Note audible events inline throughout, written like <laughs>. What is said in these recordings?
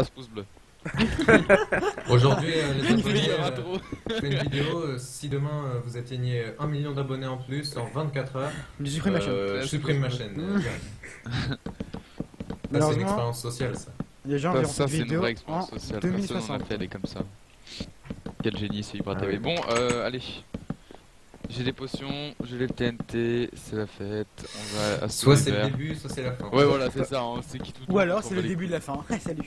Passe pouce bleu. <laughs> Aujourd'hui, euh, les abonnés, euh, trop. je fais une vidéo. euh, si demain euh, vous atteignez 1 million d'abonnés en plus en 24 heures, Je supprime ma chaîne. euh, je supprime ma chaîne. euh, direct. <laughs> Ah, c'est une Malheureusement, expérience sociale ça. les gens Ça, verront ça cette c'est une vidéo vraie en expérience sociale. Personne n'en a 2060. fait, elle est comme ça. Quel génie, c'est Ibra Ah TV. oui. Bon, euh, allez. J'ai des potions, j'ai les TNT, c'est la fête. On va à Soit c'est le début, soit c'est la fin. Ouais, voilà, c'est ça, hein, c'est qui tout Ou alors c'est le début de la fin. <laughs> Salut.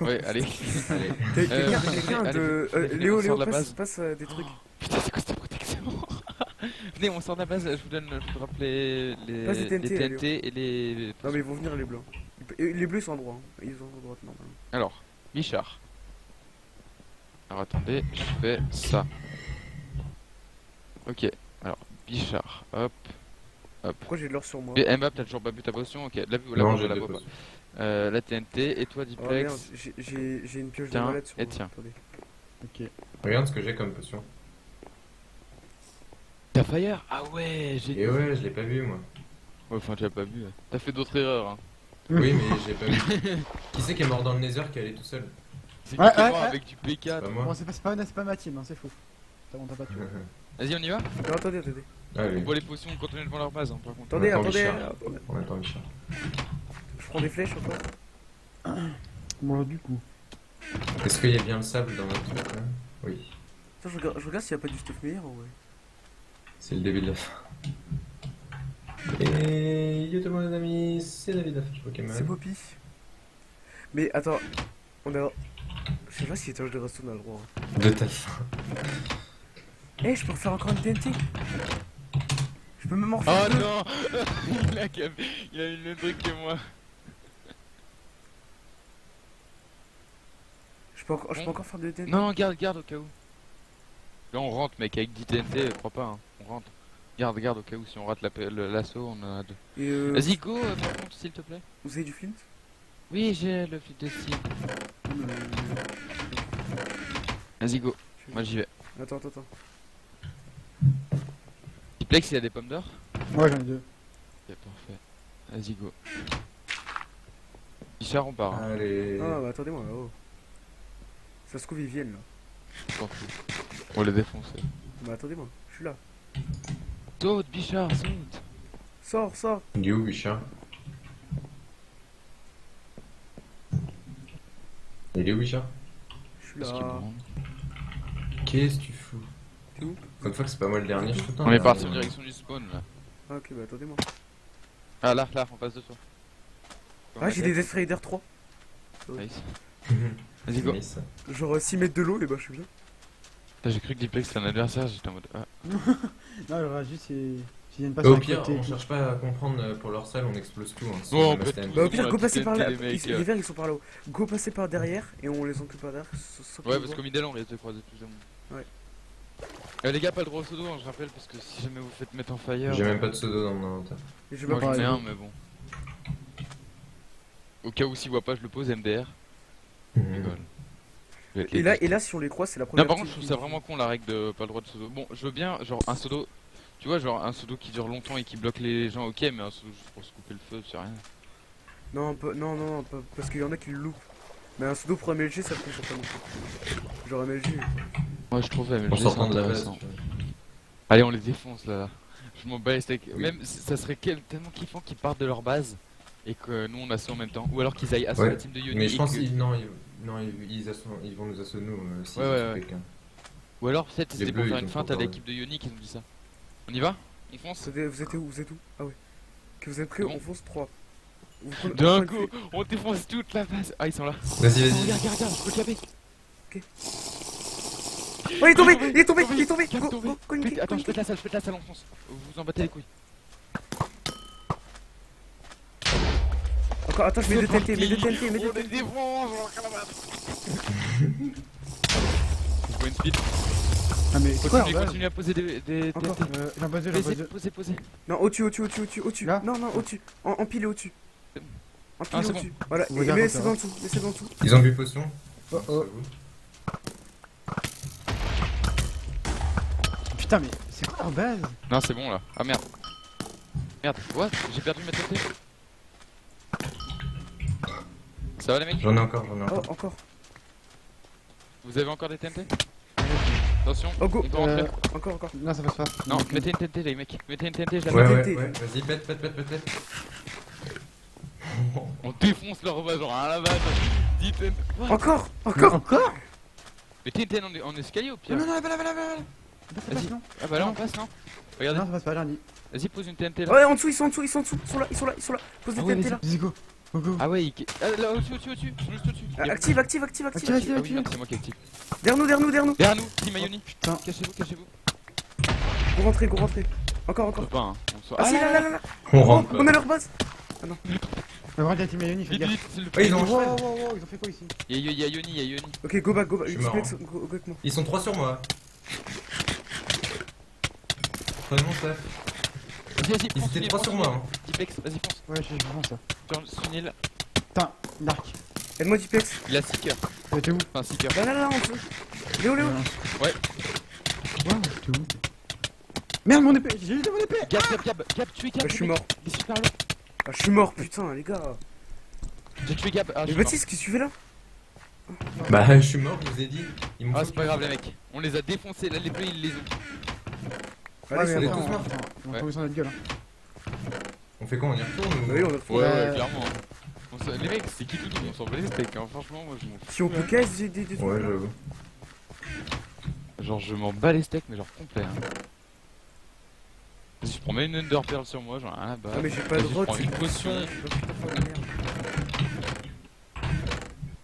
Ouais, allez. <laughs> Euh, quelqu'un de. euh, allez, Léo, on Léo, passe, euh, des trucs. Putain, c'est quoi cette protection <laughs> Venez, on sort de la base, je vous donne, je vous rappeler les, TNT, les TNT et les... Non, mais ils vont venir les blancs. Et Les bleus sont en droit. hein. Ils sont en droite normalement. Alors, Bichard. Alors attendez, je fais ça. Ok, Bichard, hop, hop. Pourquoi j'ai de l'or sur moi Et Mbappé, t'as toujours pas bu ta potion Ok, la, la, Non, la, j'ai la. Euh, la TNT, et toi Diplex j'ai- une pioche de Tiens, malade sur et moi. tiens. Attendez. Ok. Regarde ce que j'ai comme potion. T'as Fire? Ah ouais, j'ai... Et ouais, je l'ai pas vu moi. Ouais, enfin, tu as pas bu. T'as fait d'autres erreurs, hein. Oui, mais j'ai pas vu. <laughs> Qui c'est qui est mort dans le Nether qui est allé tout seul? C'est Ouais, mort avec du P4 C'est pas Bon, moi. c'est pas, c'est pas, pas ma team, hein, c'est pas tué. <laughs> Vas-y, on y va? Non, attendez, attendez. On voit les potions continuer devant leur base, hein, par contre. Attendez, attend attendez. On attend Richard. Je prends des flèches encore. Bon, du coup? Est-ce qu'il y a bien le sable dans notre truc là? Oui, Attends, je regarde, je regarde s'il y a pas du stuff meilleur. Ouais. c'est le début de la fin. Et yo tout le monde les amis, c'est David Affiche Pokémon. C'est Poppy. Mais attends, on a. Je sais pas si étage de resto on a le droit. hein. De ta fin. Eh, je peux refaire encore une TNT Je peux même en Oh refaire deux. non <laughs> il, a, il a eu le même truc que moi. Je peux, encore, je peux Bon. encore faire des TNT Non, non, garde, garde au cas où. Là, on rentre, mec, avec 10 TNT, crois pas, hein. on rentre. Garde, garde au cas où, si on rate la l'assaut, on en a deux. Euh, Vas-y, go, euh, par contre, s'il te plaît. vous avez du flint? Oui, j'ai le fil de style. Vas-y, go. Moi, j'y vais. Attends, attends, attends. Diplex, il a des pommes d'or Ouais, j'en ai deux. Ok, parfait. Vas-y, go. Bichard, on part. Hein. Allez. Ah, bah attendez-moi, oh. Ça se trouve, ils viennent là. On s'en fout. On va les défoncer. Bah attendez-moi, je suis là. Saute, Bichard, saute. Sors, sors Il est où Richard Il est où Richard Je suis Parce qu'il me là. Qu'est-ce que tu fous? T'es où? Comme fois que c'est pas moi le dernier, je suis On est le parti en direction du spawn, là. Ah, ok, bah attendez-moi. Ah, là, là, en face de toi. Ah, j'ai des Death Rider 3. Nice. <laughs> Vas-y, go. Genre 6 mètres de l'eau, et bah je suis bien. J'ai cru que Diplex c'était un adversaire, j'étais en mode. Ah. <laughs> Non, le reste, juste, c'est. S'il y a une Bah, au pire, côté. on cherche pas à comprendre euh, pour leur salle, on explose tout. Hein, on on tout- Bah au Bon, pire, go passer par là. Les euh. Les verts, ils sont par là-haut. Go passer par derrière, et on les encule par derrière. Ouais, parce qu'au middle, on risque de croiser plus de monde. Ouais. Euh, les gars, pas le droit au pseudo, hein, je rappelle, parce que si jamais vous faites mettre en fire. J'ai euh, même pas de pseudo dans mon inventaire. Je vais Moi pas j'en ai un, mais bon. Au cas où s'il voit pas, je le pose MDR. Être Et là, et là, si on les croise, c'est la première. Non, par contre, je trouve ça vraiment con la règle de pas le droit de pseudo. Bon, je veux bien, genre un pseudo. Tu vois, genre un pseudo qui dure longtemps et qui bloque les gens, ok, mais un pseudo juste pour se couper le feu, c'est rien. Non, non, non, non, pas- parce qu'il y en a qui le loupent. Mais un pseudo pour MLG, ça fonctionne pas non plus. Genre MLG. Moi je trouve MLG c'est sortant de la base. intéressant. Allez, on les défonce là. là. Je m'en bats les steaks. Même c- ça serait quel- tellement kiffant qu'ils partent de leur base et que nous on assaut en même temps. Ou alors qu'ils aillent assaut Ouais. la team de Yoni. Mais je pense que- qu'ils non, ils, non, ils, ils, assaut- ils vont nous assauter nous euh, si Ouais, ouais, ouais. quelqu'un. Ou alors peut-être c'était pour bleus, faire une feinte à l'équipe de Yoni qui nous dit ça. On y va? On fonce Vous êtes, où Vous êtes où? Ah ouais. Que vous êtes prêts Bon. On fonce 3. D'un coup, on défonce toute la base. Ah, ils sont là. Vas-y, Oh, vas-y. regarde, regarde, regarde, je peux le caper. Oh, il est tombé Il est tombé Il est tombé Go, go, go, Attends, je pète la salle, je pète la salle, on fonce. Vous vous en battez les couilles. Encore, attends, je mets deux TNT, mets deux. TNT, mets deux On les TNT. défonce, on. Je vois <laughs> une speed. Ah, mais c'est quoi Continue, à poser des, des Encore. TNT. Euh, J'en pose deux, j'en pose Posez, deux. posez, posez. Non, au-dessus, au-dessus, au-dessus, au-dessus. Là Non, non, au-dessus. En- Empilé au-dessus. Ah, c'est au-dessus. Voilà, et en hein. dessous, laissez en dessous. Ils ont bu potion. Oh oh. Putain, mais c'est quoi leur base? Non, c'est bon là. Ah merde. Merde, what J'ai perdu ma TNT. Ça va les mecs? J'en ai encore, j'en ai Oh, encore. encore. Vous avez encore des TNT? Attention, Oh, go. on peut rentrer. Euh, Encore, encore. Non, ça passe pas. Non, mettez une TNT les mecs, mettez une TNT, je la Ouais, mets. ouais, TNT. ouais, vas-y, pète, pète, pète, pète, pète. On défonce leur base, genre à la base. 10 TNT. What Encore, encore. Encore une TNT en, en escalier au pire. Non, non, non, là, là, là, là, Vas-y. non Ah bah là on Non. passe non Regardez, Non, ça passe pas, lundi. vas-y pose une TNT là. Ouais, en dessous, ils sont en dessous, ils sont en dessous. Ils sont là, ils sont là, ils sont là. Pose des Ah ouais, TNT là. Vas-y, go. Go, go. Ah ouais, il... ah, là au-dessus, au-dessus, au-dessus, juste au-dessus. Ah, Active, active, active, active. Active, active. Ah oui, non, c'est moi qui active. Derrière nous, derrière nous, derrière nous. Derrière nous, Team Ioni. Putain. Cachez-vous, cachez-vous. Go rentrer, go rentrer. Encore, encore. pas, hein. On soit... Ah, si, là, là, là, là. On Oh, rentre. on a leur base. On va <laughs> voir la team Ioni, fais Vite, gaffe. Ouais, ils ont- Wow, wow, wow, ils ont fait quoi ici Il y a, Yoni, il y a Yoni. Ok, go back, go back. Diplex, go, go avec moi. Ils sont trois sur moi. Prenez mon. Vas-y, vas-y, Ils étaient Sunil, trois fonce, sur moi. Hein. Dipex, vas-y, fonce. Ouais, je pense ça. Sur Sunil, Putain, Dark. Aide-moi, Diplex. il a Seeker. Euh, T'es où Enfin, Seeker. Là, là, là, en dessous. Léo, Léo. Ouais. Wow, t'es où Merde, mon épée J'ai juste mon épée Gab, Gab, Gab, Gab, tuez Gab. Bah, je suis mort. Il est super lourd. Ah, je suis mort, putain, les gars. J'ai tué Gab. Ah, je Mais. Baptiste, qu'est-ce que tu fais là? Bah, je suis mort, je vous ai dit. Ils Ah, c'est pas grave, les mecs. On les a défoncés. Là, les bleus, ils les ont. Allez, Ouais, est après, tous on- morts. on- on va tomber sur notre gueule. hein. On fait quoi On y retourne ou... Oui, on Ouais, fait. ouais, clairement. On Les mecs, c'est qui tout On s'en bat les steaks, hein. Franchement, moi, je m'en Si on peut casse des, des, des Ouais, j'avoue. Genre, je m'en bats les steaks, mais genre complet. Hein. Vas-y, je prends même une Under Pearl sur moi, genre rien à battre. Ah, mais j'ai pas de je prends une potion,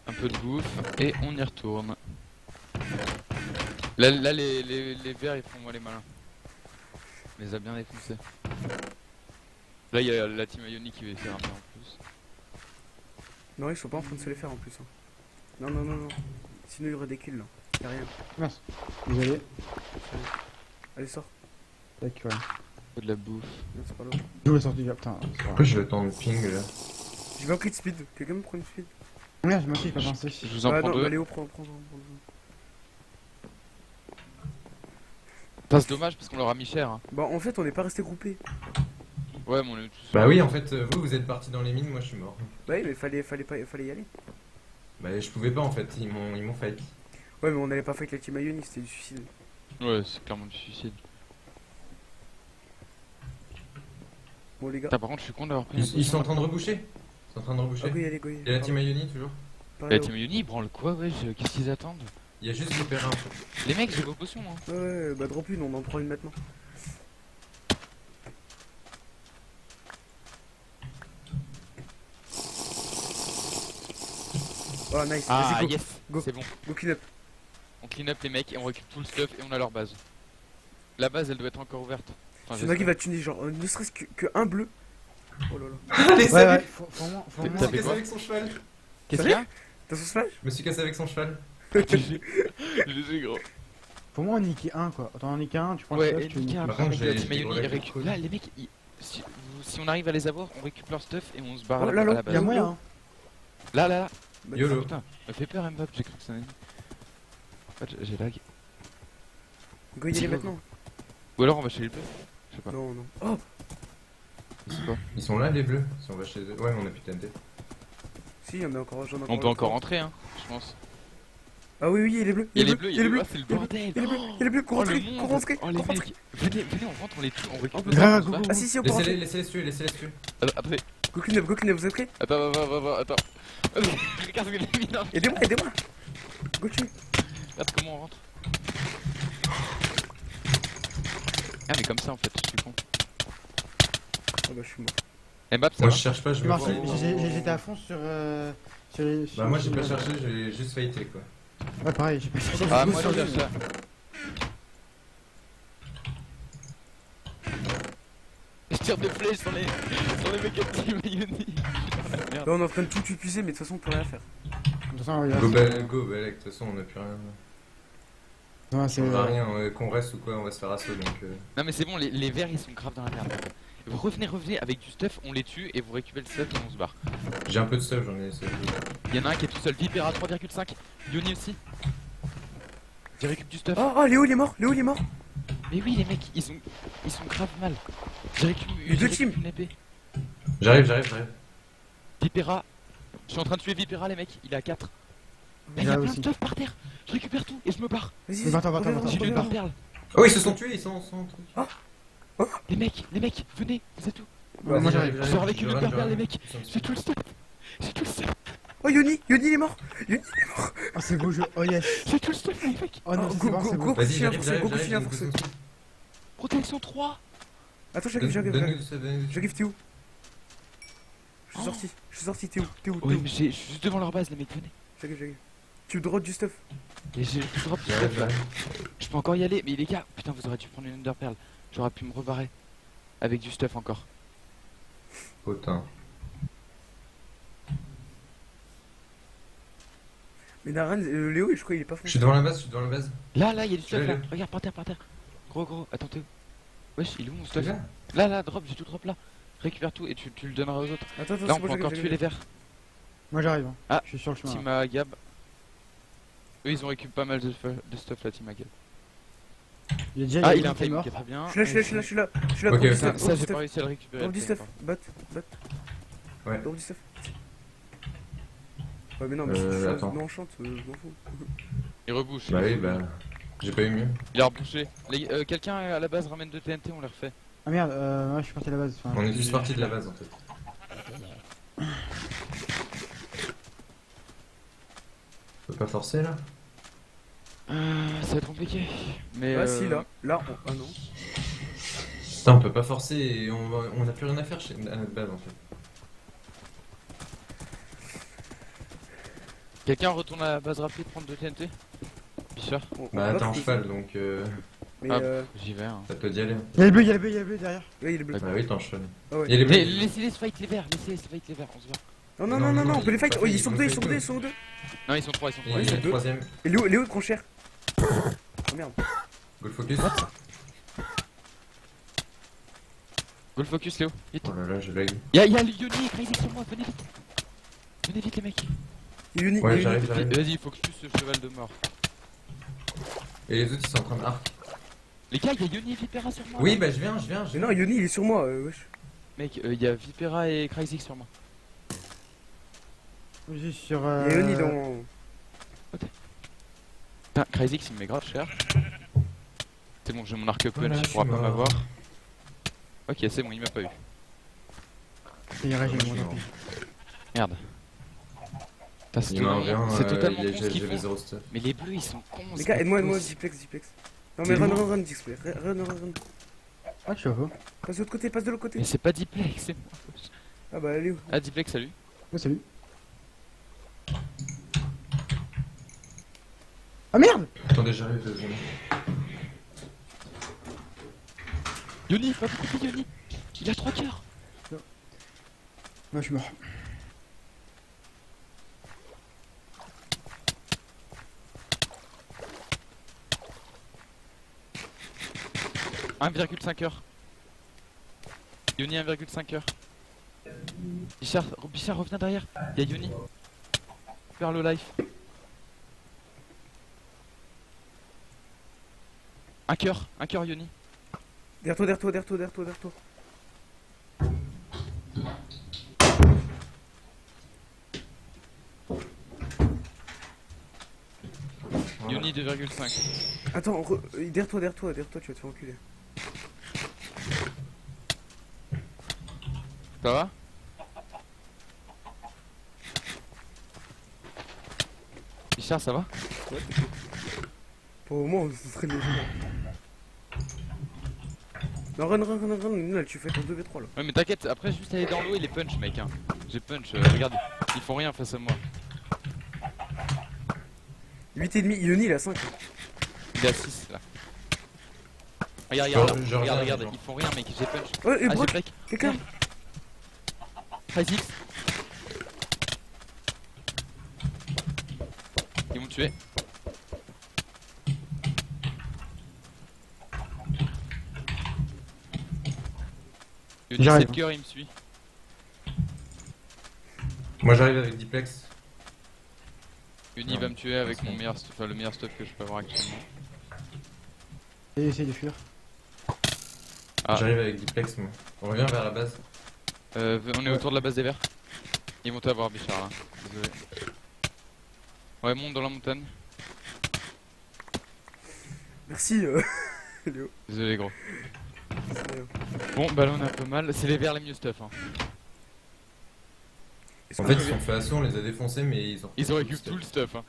un peu de bouffe, et on y retourne. Là, là les, les, les verts, ils font moi les malins. On les a bien défoncés. Là, il y a la team Ioni qui va faire un bien en plus. Non, ils sont pas en train de se les faire en plus. hein. Non, non, non, non. Sinon, il y aurait des kills là. Y'a rien. Mince. Désolé. Allez, sors. Tac, ouais. Faut de la bouffe. C'est pas là. D'où est sorti déjà Putain, Pourquoi je vais attendre le ping là J'ai pas pris de speed. Quelqu'un me prend une speed Merde, je m'en suis pas pensé. Je vous en Ah prends non, deux. bah, Léo, prends, prends, prends. prends. Enfin, c'est dommage parce qu'on leur a mis cher. Hein. Bah, en fait, on n'est pas resté groupés. Ouais, mais on est tous. Bah oui, en fait, euh, vous, vous êtes partis dans les mines, moi je suis mort. Bah oui, mais fallait, fallait, pas, fallait y aller. Bah je pouvais pas en fait, ils m'ont ils m'ont fight. Ouais, mais on n'allait pas avec la team Ioni, c'était du suicide. Ouais, c'est clairement du suicide. Bon, les gars. Putain, par contre, je suis con d'avoir pris. Ils, ils sont en train de reboucher Ils sont en train de Ah, reboucher go aller. Il y a la team Ioni toujours La team Ioni, ils branlent quoi, ouais Qu'est-ce qu'ils attendent Il y a juste le perrin. Les mecs, j'ai vos potions, hein. Ouais, ouais, bah drop une, on en prend une maintenant. Oh nice, Ah, vas-y go, yes go. C'est bon. go clean up. On clean up les mecs et on récupère tout le stuff et on a leur base. La base, elle doit être encore ouverte. Enfin, Si on arrive à tuner genre euh, ne serait-ce que, que un bleu. Oh là là. <laughs> Ouais, ouais, faut, cassé avec son cheval Qu'est-ce qu'il y a T'as son slash Je me suis cassé avec son cheval. <laughs> GG gros. Faut au moins en niquer un quoi. Attends, en niquer un, tu prends Ouais, le tu niquer un. Là, les mecs, ils- si, on arrive à les avoir, on récupère leur stuff et on se barre Oh, à là, là, la Y'a moyen, hein. Là, là, là. Bah, YOLO. Putain, me fait peur Mbappé, j'ai cru que c'était un ennemi. En fait, j'ai lag. Go y aller maintenant. Ou alors on va chez les bleus Je sais pas. Non, non. Oh Je sais pas. Ils sont là les bleus Si on va chez eux. Ouais, mais on a plus de TNT. Si, il y en a encore, j'en ai On peut encore rentrer, hein, je pense. Ah oui, oui, il est bleu. Il y a les bleus, il y a les bleus. Ah, c'est le il y a les bordel. Il est bleu, il est bleu, cours Oh le rentrer, cours monde rentrer, Oh les cours rentrer. mecs Venez, venez, on rentre, on les tue, on récupère peut- le Ah, stuff, on se go, barre. go, Ah si, si, on peut Laissez-les rentrer. laissez-les se tuer, laissez-les se tuer. Attends, attendez, Go clean up, go clean up, vous êtes prêts attends, attends, attends, attends. <laughs> Regarde ce que j'ai mis dans le- Aidez-moi, aidez-moi Go tuer Regarde comment on rentre. Ah mais comme ça en fait, je suis con. Oh bah je suis mort. Ça Moi va je cherche pas, je j'ai- j'étais à fond sur. Euh, sur les. sur- Bah moi j'ai pas cherché, j'ai juste fighté quoi. Ouais, pareil, j'ai pas cherché. Ah moi je cherche ça. <laughs> Je tire des flèches sur les, sur les mecs à Team Ioni. Là on est en train de tout épuiser, mais de toute façon on peut rien faire. De toute façon, Go, Bel- go, de toute façon on a plus rien. Non, c'est. On a rien, euh, qu'on reste ou quoi, on va se faire assaut donc. euh, Non mais c'est bon, les, les verts ils sont grave dans la merde. Vous revenez, revenez avec du stuff, on les tue et vous récupérez le stuff et on se barre. J'ai un peu de stuff, j'en ai. Il y en a un qui est tout seul, Vipera 3,5, Yoni aussi. J'ai récupéré du stuff. Oh, oh, Léo il est mort, Léo il est mort Mais oui les mecs, ils sont ils sont grave mal. J'ai récupéré deux teams. une épée. J'arrive, j'arrive, j'arrive. Vipera, Je suis en train de tuer Vipera, les mecs. Il est à 4. Mais il y a plein de stuff par terre. Je récupère tout et je me barre. Vas-y, va-t'en, reviens, va-t'en. J'ai une perle. Oh, ils se sont tués, ils sont sans truc. Les mecs, les mecs, venez, c'est tout. Ouais, moi j'arrive. Je sors avec une je perle, les mecs. Sont. J'ai tout le stuff. J'ai tout le stuff. Oh, Yoni, Yoni, il est mort. Oh, c'est beau jeu. Oh yes. J'ai tout le stuff, les mecs. Oh non, Oh, go, go, go. j'arrive, forcer, j'arrive, go, j'arrive. Protection 3. Attends, j'arrive, j'arrive, j'arrive. J'arrive, t'es où? Je suis Oh. sorti, je suis sorti, t'es où? T'es où Oui, mais j'ai- je suis juste devant leur base, les mecs, venez. J'arrive, j'arrive. Tu drop du stuff Et j'ai tout drop du J'arrive, stuff là. j'arrive. Je peux encore y aller, mais les gars, putain, vous aurez dû prendre une Ender Pearl. J'aurais pu me rebarrer. Avec du stuff encore. Putain. Mais Naran, euh, Léo, je crois qu'il est pas fou. Je suis devant la base, je suis devant la base. Là, là, il y a du stuff là. Regarde, par terre, par terre. Gros, gros, attends, t'es où Wesh, il est où mon stuff Là Là, là, drop, j'ai tout drop là. Récupère tout et tu, tu le donneras aux autres. Attends, attends, Là, on peut encore tuer les verts. Moi j'arrive. hein. Ah, Je suis sur le chemin. Team Gab. Eux, ils ont récupéré pas mal de, de stuff là, Team à. Il est déjà Ah, il a un time mort. qui est très bien. Je suis là, je suis là, je suis là, je suis là. Je suis là, Ok. Ça, ça j'ai pas réussi à le récupérer. Drop du stuff, bat, bat. Ouais. Drop du stuff. Ouais, mais non, mais Euh, je non, chante, euh, je m'en fous. <laughs> Il rebouche. Bah oui, bah. J'ai pas eu mieux. Il a rebouché. Euh, Quelqu'un à la base ramène de TNT, on les refait. Ah merde, euh, ouais, je suis parti à la base. Enfin, On est tous partis de la base en fait. On peut pas forcer là Euh, ça va être compliqué. Mais Ah, euh, si, là, là, on- ah non. Putain, on peut pas forcer et on, va... on a plus rien à faire chez... à notre base en fait. Quelqu'un retourne à la base rapide prendre de TNT? Bichard On- on Bah t'es en cheval donc euh, Mais, Ah. euh, J'y vais. Hein. ça peut d'y aller. Il y a le bleu, il y a le bleu, il y a le bleu derrière. ouais, il est bleu. Bah oui, t'es en cheval. Ah ouais. Il y a les bleus. laissez-les fight les verts, laissez-les fight les verts, on se voit. Non, non, Non, non, non, on ils peut les fight. Oh, ils ils sont ont deux, ils sont deux. ils sont deux. Non, ils sont trois, ils sont Et trois. il y a sont deux. troisième. Et Léo, Léo, con cher. Oh merde. Goal focus. Goal focus, Léo, vite. Oh là là, j'ai lag. Y'a y a le Yoni et Crazy sur moi, venez vite. Venez vite, les mecs. Est Ouais, est uni. j'arrive, j'arrive. Vas-y, faut que je tue ce cheval de mort. Et les autres ils sont en train de. Ah Les gars, y'a Yoni et Vipera sur moi. Oui, bah je viens, je viens. Mais non, Yoni, il est sur moi, euh, wesh. Mec, euh, y'a Vipera et Crazy sur moi. Je suis sur. Il Euh... y a Yoni dans. Putain, Crazy il me met grave cher. C'est bon, j'ai mon arc punch, Voilà, il je pourra pas m'avoir. Ok, c'est bon, il m'a pas eu. Je mon. Merde. Putain, c'est Il m'en totalement, euh, il con ce qu'ils font. Mais les bleus, ils sont cons. Les gars, aide-moi, aide-moi. Diplex, Diplex. Non, mais run, run, run, Diplex. Run, run, run, run. Ah, je suis. Passe de l'autre côté, passe de l'autre côté. Mais c'est pas Diplex, c'est moi. Ah bah, Léo. Ah, Diplex, salut. Ouais, salut. Ah merde Attendez, j'arrive. deux secondes. Yoni, pas beaucoup de Yoni. Il a 3 cœurs. Moi, je suis mort. « 1,5 heures. Yoni 1,5 heures. Bichard, Bichard reviens derrière. Y'a Yoni. Faire le life. Un cœur, un cœur Yoni. Derrière toi, derrière toi, derrière toi, derrière toi, derrière toi. Voilà. Yoni 2,5. Attends, re- euh, derrière toi, derrière toi, derrière toi, tu vas te faire enculer. Ça va? Bichard, ça va? Pour le moment, ce serait léger. Non, run, run, run, run, non, tu fais ton 2v3 là. Ouais mais t'inquiète, après juste aller dans l'eau et les punch mec hein. J'ai punch, euh, regarde, ils font rien face à moi. 8 et demi, Yoni il a 5. Il est à 6 là. Regarde, regarde, je regarde, regarde, je ils font rien mec, j'ai punch. Oh, et Ah j'ai quelqu'un X. Ils m'ont tué. Yoni J'arrive. 7 cœurs il me suit. Moi j'arrive avec Diplex. Non, va me tuer avec mon meilleur stuff, enfin le meilleur stuff que je peux avoir actuellement. Et essaye de fuir. Ah. J'arrive avec Diplex moi. On revient vers la base. Euh, on est autour de la base des verts. Ils vont t'avoir, Bichard là. Désolé. Ouais, monte dans la montagne. Merci, euh, <laughs> Léo. Désolé, gros. Bon, bah là on a un peu mal. C'est les verts les mieux stuff. Hein. En fait, ils sont fait assaut, on les a défoncés, mais ils ont. Ils ont récupéré tout le stuff. Hein.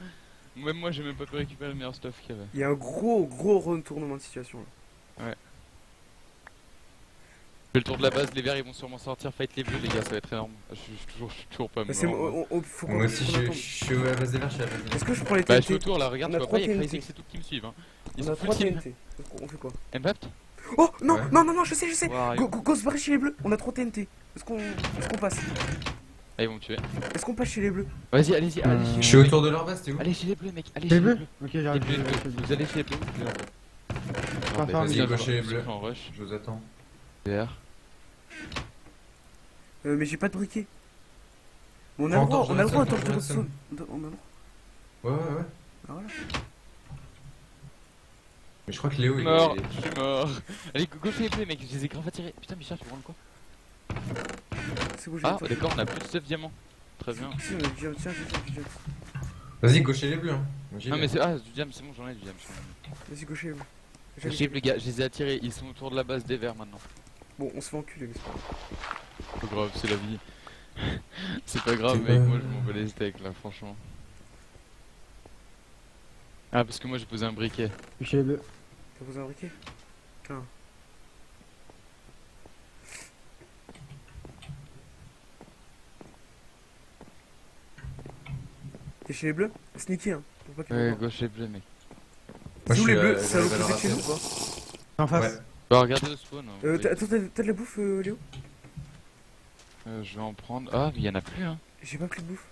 Même moi, j'ai même pas pu récupérer le meilleur stuff qu'il y avait. Il y a un gros, gros retournement de situation là. Je fais le tour de la base, les verts ils vont sûrement sortir. Fight les bleus, les gars, ça va être énorme. Je suis je toujours, je suis toujours pas mort. faut qu'on Moi aussi, je je suis à la base des verts, je suis à la base des Est-ce que je prends les Bah, je suis TNT autour là, regarde, On a tu vois pas, il y a trois Crazy TNT. c'est tout qui me suivent. Hein. Ils On sont a full 3 team. TNT. On fait quoi? Mbappé? Oh non, Ouais. non, non, non, je sais, je sais. Go, go, go se barrer chez les bleus. On a 3 TNT. Est-ce qu'on est qu'on passe? Ah, ils vont me tuer. Est-ce qu'on passe chez les bleus? Vas-y, allez-y, allez Euh, chez Je suis autour de leur base, t'es où? Allez chez les bleus, mec, allez Les chez les bleus. Ok, j'arrive. Vous allez chez les bleus Vas-y, go chez les bleus. suis en rush. Je vous attends. Vert. euh, Mais j'ai pas de briquet. On a le droit, on a le droit, attends, je te. On a le droit. Ouais, ouais, ouais. Ah, voilà. Mais je crois que Léo, il Mort, est. je suis mort. Allez, go les bleus, mec, je les ai grave attirés. Putain, Bichard, tu prends le quoi C'est bon, j'ai Ah, le temps. d'accord, on a plus de stuff diamant. Très bien. Si, on a déjà, tiens, tiens, tiens, tiens. Vas-y, go chez les bleus. Hein. Non, vais. mais c'est. Ah, du diam, c'est bon, j'en ai du diam. Vas-y, gaucher les bleus. Sais, les gars, je les ai attirés. Ils sont autour de la base des verts maintenant. Bon, on se fait enculer, mais c'est pas grave. C'est pas grave, c'est la vie. <laughs> c'est pas grave, mec, pas- moi je m'en bats les steaks là, franchement. Ah, parce que moi j'ai posé un briquet. Je suis les bleus. Un briquet Tiens. T'es chez les bleus? Sneaky, hein. Pour pas Ouais, gauche et bleu, mec. Suis les bleus C'est à la l'opposé de chez nous ou pas En face. Ouais. Bah, regardez le spawn. hein, euh, vous. Attends, t'as de la bouffe, euh, Léo? Euh, je vais en prendre. Ah, mais il y en a plus, hein. J'ai pas plus de bouffe.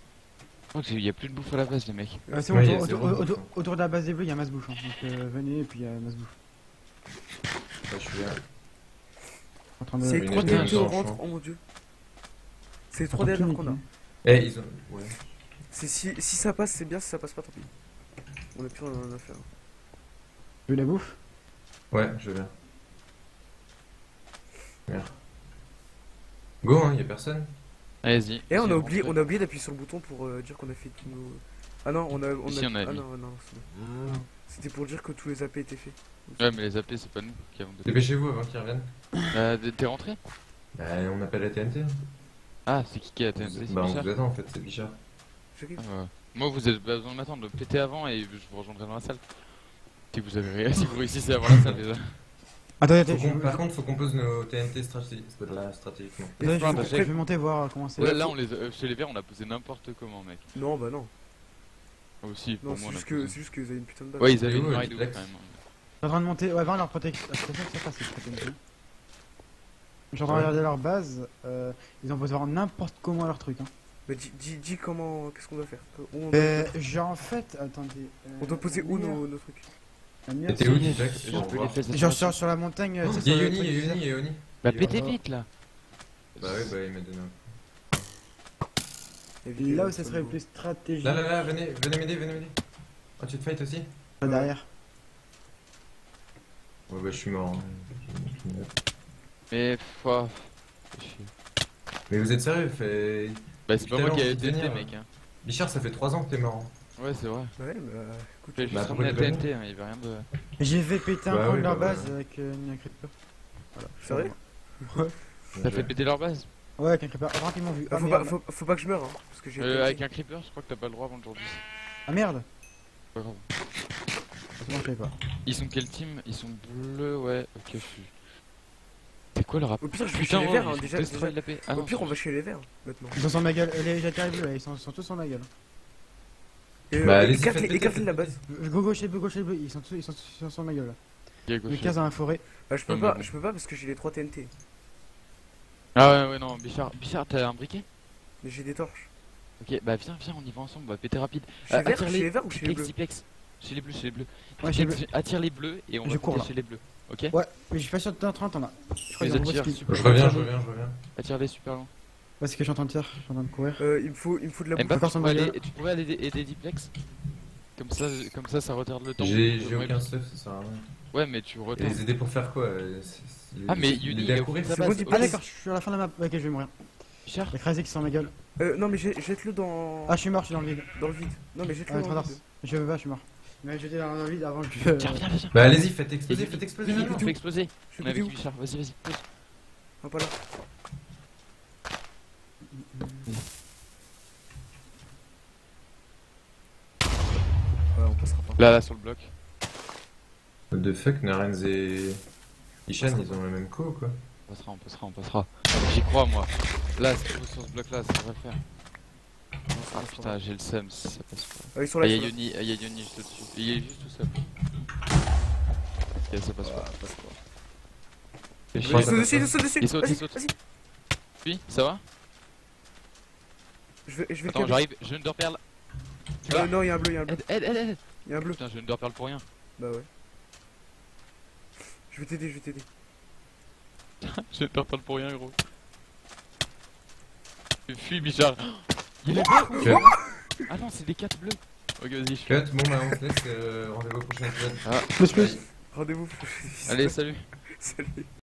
Qu'il y a plus de bouffe à la base, les mecs. Euh, c'est bon, il autour de la base des bleus, il y a masse bouffe. hein. Donc euh, venez et puis il y a masse bouffe. C'est une 3 épée, TNT un au torche, rentre, oh mon dieu. C'est les Pas 3 dernières fini, qu'on a. Eh, ils ont. Ouais. C'est si, si ça passe, c'est bien, si ça passe pas, tant pis. On a plus rien à faire. Tu veux la bouffe? Ouais, je viens. Merde. Go, hein, y'a personne. Allez-y. Et on a oublié, on a oublié d'appuyer sur le bouton pour euh, dire qu'on a fait tous nos. Ah non, on a. On a ah non, non, c'est bon. C'était pour dire que tous les AP étaient faits. Ouais, mais les AP, c'est pas nous qui avons Dépêchez-vous avant qu'ils reviennent. Euh, t'es rentré? Bah, on appelle la TNT. Ah, c'est qui qui a TNT c'est Bah, on Bichard vous attend en fait, c'est Bichard. Ah, ouais. Moi, vous avez pas besoin de m'attendre, de péter avant et je vous rejoindrai dans la salle. Si vous avez si vous réussissez à avoir la salle déjà. Qu'on- je, Par contre, faut qu'on pose nos TNT stratégiquement. Je- vais monter voir comment c'est. Ouais, là, on les euh, chez les verts, on a posé n'importe comment, mec. Non, bah non. Aussi, pour Non, moi, c'est juste que c'est juste qu'ils avaient une putain de balle. Ouais, ils avaient une le quand même. Suis en train de monter. Ouais, voir leur protection. C'est ça c'est protection. Je suis en train de regarder leur base. Euh, ils ont posé voir n'importe comment leur truc. Hein. Bah dis, dis, dis comment. Qu'est-ce qu'on doit faire? On, Euh, genre en fait, attendez. euh, on doit poser où nos, nos trucs? T'es où, Jack? De Genre sur, sur la montagne. euh, le Yoni, Yoni, Yoni. Bah, pétez vite là Bah ouais, bah il m'a donné un. Là où euh, ça sur serait le plus stratégique. Là, là, là, venez, venez m'aider, venez m'aider. Oh, tu te fight aussi Là, derrière. Ouais, bah je suis mort. hein. Mais, pff, oh. Mais vous êtes sérieux fait... Bah, c'est pas moi qui ai TNT, mec. Hein. Bichard, ça fait 3 ans que t'es mort. hein. Ouais, c'est vrai. Ouais, bah écoute. J'ai juste Bah, la TNT, hein, il avait rien de. J'ai fait péter un Bah oui, de leur bah base ouais. avec euh, une creeper. Sérieux T'as fait péter leur base Ouais, avec un creeper. Ils m'ont vu. Ah, Ah, faut, pas, faut, faut pas que je meure, hein, parce que j'ai. euh, Avec un creeper, je crois que t'as pas le droit avant le jour 10. Ah merde. Pas grave. C'est bon, je savais pas. Ils sont quel team? Ils sont bleus, ouais. Ok, je suis. C'est quoi le rap? Au pire, je vais chez Putain, les ouais, verts, hein, déjà. sont déjà. destroy la paix. Ah Au non, pire, on va chez les verts maintenant. Ils sont sur ma gueule. Les j'ai arrivés là, ils sont, tous sur ma gueule. Et, Bah, euh, faites péter, écarte faites la base. Go gauche et bleu, gauche et bleu, ils sont tous, ils sont tous sur- ma gueule là. Il y a gauche. Le 15 dans la forêt. Bah, je peux pas, je peux pas parce que j'ai les 3 TNT. Ah ouais, ouais, non, Bichard, Bichard, t'as un briquet? Mais j'ai des torches. Ok, bah viens, viens, on y va ensemble, on va péter rapide. Chez les Euh, chez les verts ou chez les Diplex, bleus Diplex. Chez les bleus, chez les bleus. Ouais, chez les Diplex, Attire les bleus et on Je va cours, chez les bleus. Ok? Ouais, mais je suis pas sûr de t'en attendre là. Je crois attire super Je reviens, je reviens, je reviens. Attire les super loin. Ouais, c'est que je suis en train de tirer, je suis en train de courir. Euh, il me faut, il me faut de la bouffe. Mbappé, encore tu pourrais aller, gueule. tu pourrais aller aider- aider Diplex comme ça, comme ça, ça retarde le temps. J'ai aucun stuff, ça sert à rien. Ouais, mais tu Et retardes. les aider pour faire quoi euh, Ah, mais Yuni, il a courir. Ah d'accord, je suis à la fin de la map. Ok, je vais mourir. Bichard Y'a Crazy qui sent ma gueule. Euh, non, mais j'ai- jette-le dans... Ah, je suis mort, je suis dans le vide. dans le vide. Non, mais jette-le Ouais, dans le vide. Je veux pas, je suis mort. Mais j'étais dans le vide avant que. Tiens, viens, viens, viens. Bah allez-y, faites exploser, faites exploser fais exploser. Je suis On est avec où Bichard, vas-y, vas-y. Ah, pas là. Ouais, on passera pas. Là, là, sur le bloc. What the fuck, Narens et Ishan, ils ont le même co ou quoi On passera, on passera, on passera. J'y crois, moi. Là, c'est sur ce bloc-là, ça devrait le faire. Ah putain, j'ai le seum si ça passe pas. Ah, ils sont Ah, là, y'a là. Yoni, ah, y'a Yoni juste au-dessus. Il est juste tout seul. Ok, ça passe pas. Ils sont dessus, ils sont dessus. Il saute, il Vas-y, saute. vas-y. Puis, ça va? Je vais, je vais Attends, j'arrive, je ne dors perle. Euh, non, il y a un bleu, il y a un bleu. Aide, aide, aide, aide. Il y a un bleu. Putain, je ne dors perle pour rien. Bah ouais. Je vais t'aider, je vais t'aider. <laughs> Je ne dors perle pour rien, gros. Fuis, Bichard. <gasps> Il est bleus Cut. Ah non, c'est des 4 bleus. Ok, vas-y, je suis. Cut, bon bah on se laisse, euh, rendez-vous au prochain épisode. Plus, plus. Rendez-vous. Allez, salut. <laughs> Salut.